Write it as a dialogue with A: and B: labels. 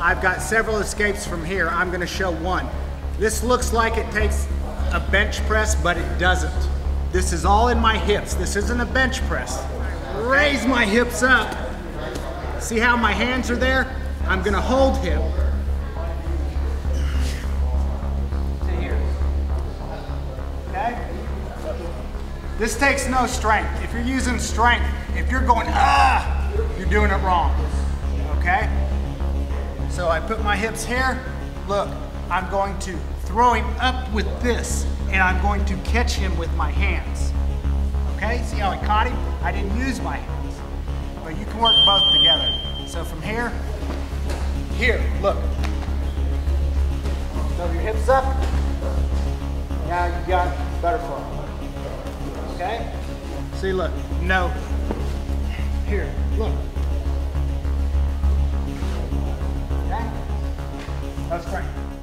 A: I've got several escapes from here. I'm gonna show one. This looks like it takes a bench press, but it doesn't. This is all in my hips. This isn't a bench press. Raise my hips up. See how my hands are there? I'm gonna hold him. Okay? This takes no strength. If you're using strength, if you're going, ah, you're doing it wrong. Okay? So I put my hips here. Look, I'm going to throw him up with this, and I'm going to catch him with my hands. Okay? See how I caught him? I didn't use my hands. But you can work both together. So from here, here, look. Throw your hips up. Now you got butterfly. Okay? See, look, no. Here, look. That's great.